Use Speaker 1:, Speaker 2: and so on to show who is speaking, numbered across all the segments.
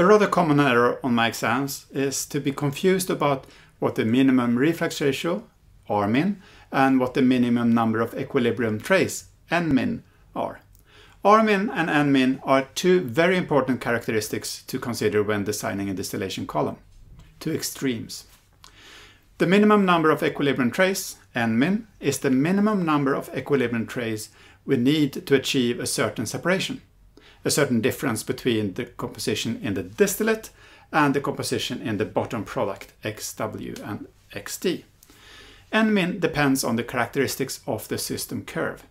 Speaker 1: A rather common error on my exams is to be confused about what the minimum reflux ratio, Rmin, and what the minimum number of equilibrium trays, Nmin, are. Rmin and Nmin are two very important characteristics to consider when designing a distillation column. Two extremes. The minimum number of equilibrium trays, Nmin, is the minimum number of equilibrium trays we need to achieve a certain separation a certain difference between the composition in the distillate and the composition in the bottom product XW and XD. Nmin depends on the characteristics of the system curve.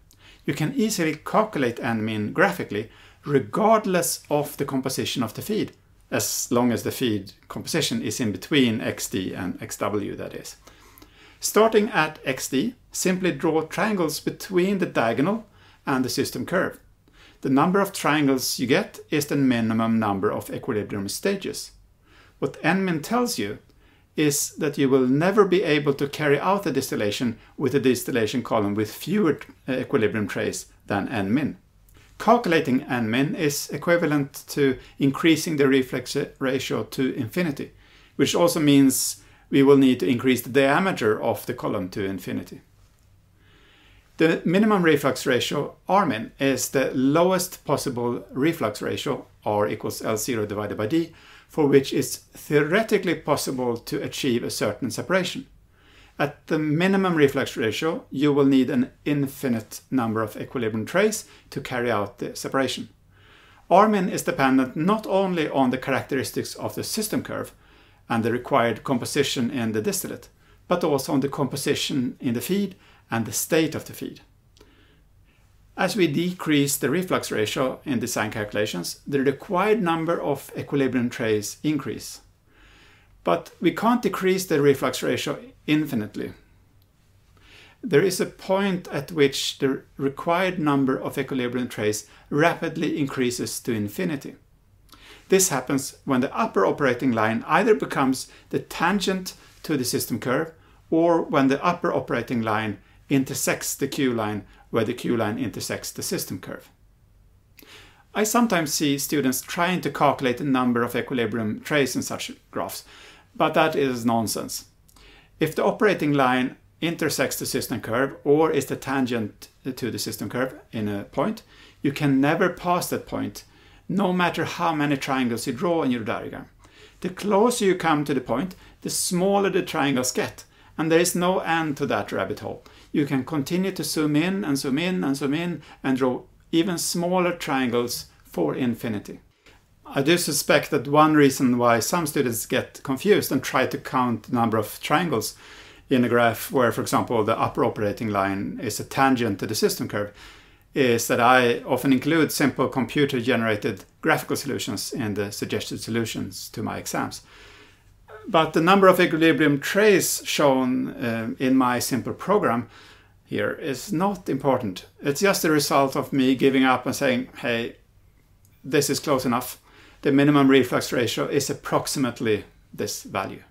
Speaker 1: You can easily calculate Nmin graphically regardless of the composition of the feed, as long as the feed composition is in between XD and XW that is. Starting at XD, simply draw triangles between the diagonal and the system curve. The number of triangles you get is the minimum number of equilibrium stages. What Nmin tells you is that you will never be able to carry out the distillation with a distillation column with fewer uh, equilibrium trays than Nmin. Calculating Nmin is equivalent to increasing the reflux ratio to infinity, which also means we will need to increase the diameter of the column to infinity. The minimum reflux ratio, Rmin, is the lowest possible reflux ratio, R equals L0 divided by D, for which it's theoretically possible to achieve a certain separation. At the minimum reflux ratio, you will need an infinite number of equilibrium trays to carry out the separation. Rmin is dependent not only on the characteristics of the system curve and the required composition in the distillate, but also on the composition in the feed and the state of the feed. As we decrease the reflux ratio in design calculations, the required number of equilibrium trays increase. But we can't decrease the reflux ratio infinitely. There is a point at which the required number of equilibrium trays rapidly increases to infinity. This happens when the upper operating line either becomes the tangent to the system curve or when the upper operating line intersects the Q line where the Q line intersects the system curve. I sometimes see students trying to calculate the number of equilibrium trays in such graphs, but that is nonsense. If the operating line intersects the system curve or is the tangent to the system curve in a point, you can never pass that point, no matter how many triangles you draw in your diagram. The closer you come to the point, the smaller the triangles get, and there is no end to that rabbit hole you can continue to zoom in and zoom in and zoom in and draw even smaller triangles for infinity. I do suspect that one reason why some students get confused and try to count the number of triangles in a graph where, for example, the upper operating line is a tangent to the system curve is that I often include simple computer generated graphical solutions in the suggested solutions to my exams. But the number of equilibrium trays shown uh, in my simple program here is not important. It's just a result of me giving up and saying, hey, this is close enough. The minimum reflux ratio is approximately this value.